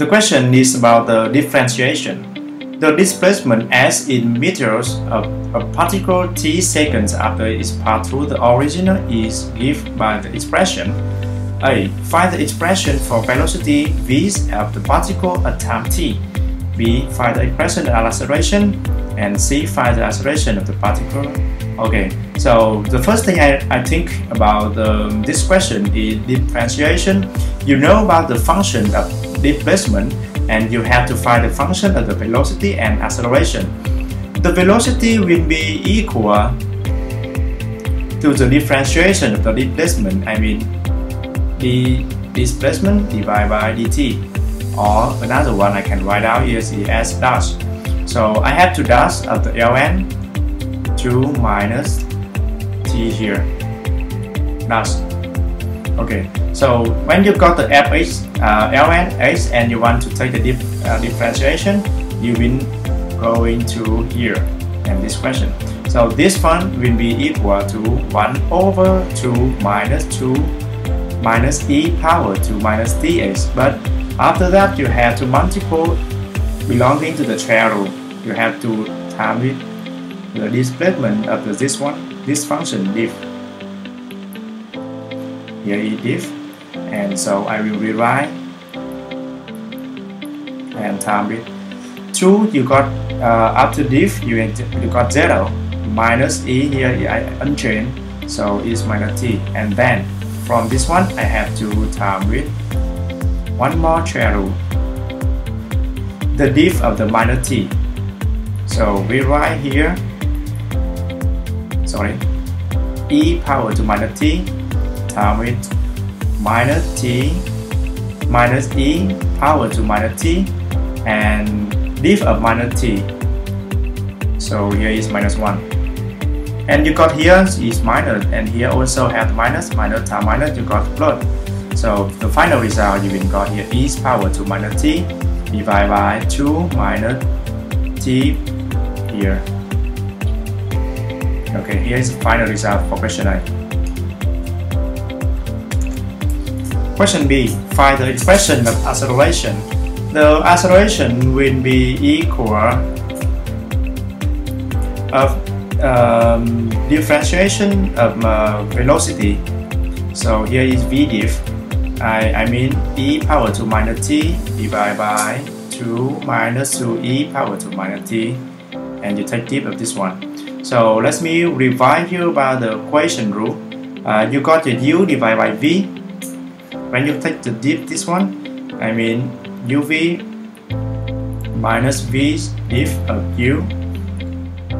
the question is about the differentiation. The displacement s in meters of a particle t seconds after its path through the origin is given by the expression a. Find the expression for velocity v of the particle at time t. B. Find the expression of acceleration. And C. Find the acceleration of the particle. Okay, so the first thing I, I think about um, this question is differentiation. You know about the function of displacement and you have to find the function of the velocity and acceleration. The velocity will be equal to the differentiation of the displacement, I mean the displacement divided by dt. Or another one I can write out is the s dash. So I have to dash of the ln 2 minus t here. Dash okay so when you got the fh uh, ln h and you want to take the dif uh, differentiation you will go into here and this question. So this one will be equal to 1 over 2 minus 2 minus e power to minus dx but after that you have to multiply belonging to the chain rule you have to time it the displacement of this one this function diff here is diff and so I will rewrite and time it. 2 you got uh, after diff you, you got 0 minus e here I unchain. So it's minus t. And then from this one, I have to time with one more rule. The diff of the minor t. So we write here, sorry, e power to minus t time with minus t minus e power to minus t and diff of minus t. So here is minus 1 and you got here is minus and here also have minus minus time minus you got plus so the final result you will got here is power to minus t divided by 2 minus t here. Okay here is the final result for question A question B find the expression of acceleration the acceleration will be equal of um, differentiation of uh, velocity. So here is v diff. I, I mean e power to minus t divided by 2 minus 2 e power to minus t and you take diff of this one. So let me revise you about the equation rule. Uh, you got the u divided by v. When you take the diff this one, I mean uv minus v diff of u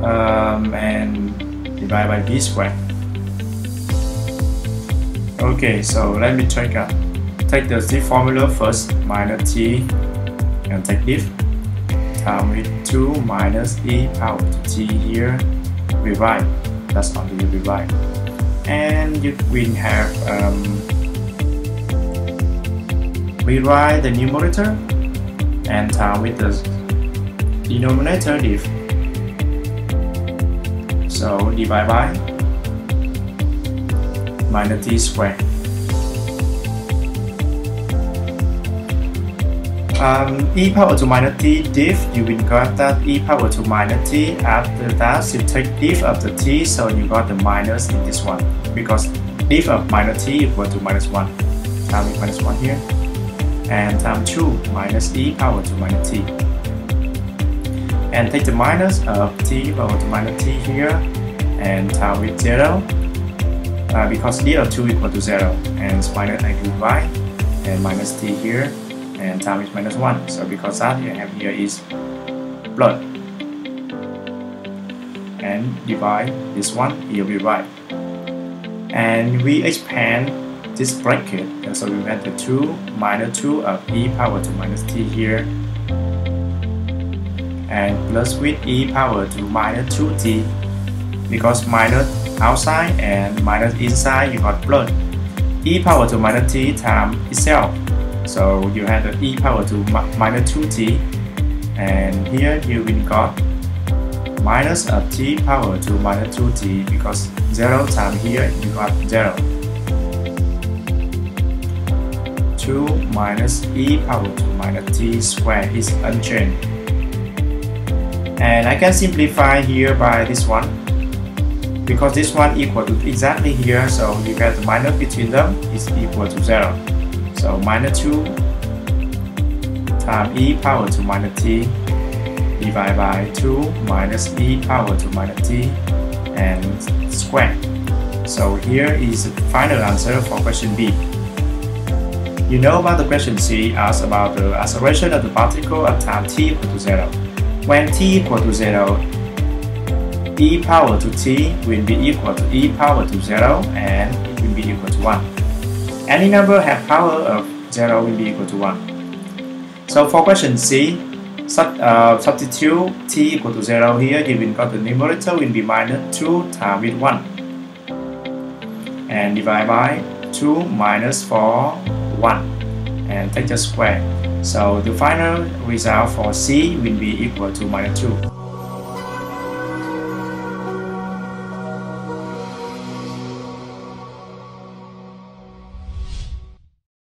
um, and divide by V squared. Okay, so let me check out. Take the z formula first, minus t, and take this time with 2 minus e power to t here, rewrite, that's only rewrite. And you will have um, rewrite the numerator and time with the denominator diff so divide by minus t squared. Um, e power to minus t diff, you will got that e power to minus t. After that, you take diff of the t, so you got the minus in this one. Because diff of minus t equal to minus 1. Time minus 1 here. And time 2 minus e power to minus t. And take the minus of t over to minus t here and time with 0 uh, because d of 2 equal to 0 and minus negative y and minus t here and time is minus 1 so because that you have here is blood. And divide this one here we write and we expand this bracket. And so we have the 2 minus 2 of e power to minus t here. And plus with e power to minus 2t because minus outside and minus inside you got plus. e power to minus t times itself. So you have the e power to minus 2t and here you will got minus of t power to minus 2t because 0 times here you got 0 2 minus e power to minus t squared is unchanged. And I can simplify here by this one because this one equal to exactly here so you get the minus between them is equal to 0. So minus 2 times e power to minus t divided by 2 minus e power to minus t and square. So here is the final answer for question B. You know about the question C asks about the acceleration of the particle at time t equal to 0. When t equal to 0, e power to t will be equal to e power to 0 and it will be equal to 1. Any number have power of 0 will be equal to 1. So for question C, uh, substitute t equal to 0 here, will got the numerator will be minus 2 times with 1 and divide by 2 minus 4 1 and take the square. So the final result for C will be equal to minus 2